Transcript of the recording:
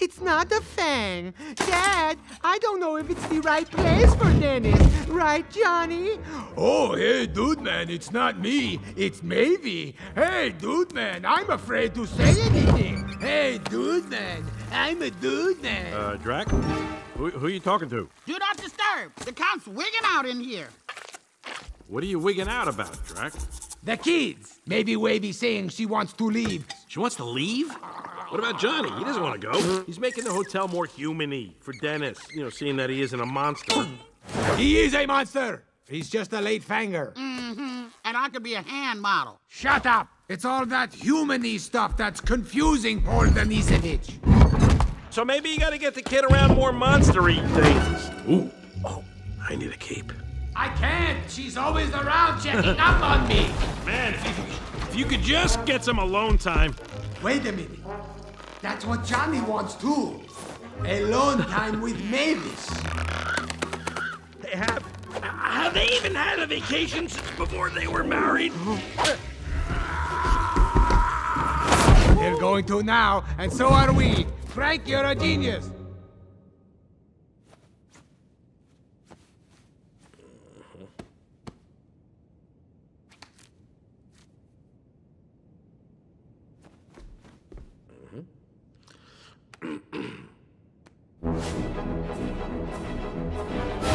It's not a fang. Dad, I don't know if it's the right place for Dennis. Right, Johnny? Oh, hey, dude man, it's not me. It's maybe. Hey, dude man, I'm afraid to say anything. Hey, dude man, I'm a dude man. Uh, Drac? Who, who are you talking to? Do not disturb. The count's wigging out in here. What are you wigging out about, Drac? the kids. Maybe Wavy saying she wants to leave. She wants to leave? What about Johnny? He doesn't want to go. He's making the hotel more human-y for Dennis, you know, seeing that he isn't a monster. He is a monster. He's just a late fanger. Mm-hmm. And I could be a hand model. Shut up. It's all that human-y stuff that's confusing Paul Denisovich. So maybe you gotta get the kid around more monster-y things. Ooh. Oh, I need a cape. I can't. She's always around checking up on me. Man, if you, if you could just get some alone time. Wait a minute. That's what Johnny wants too. Alone time with Mavis. They have. Have they even had a vacation since before they were married? They're going to now, and so are we. Frank, you're a genius. Thank you.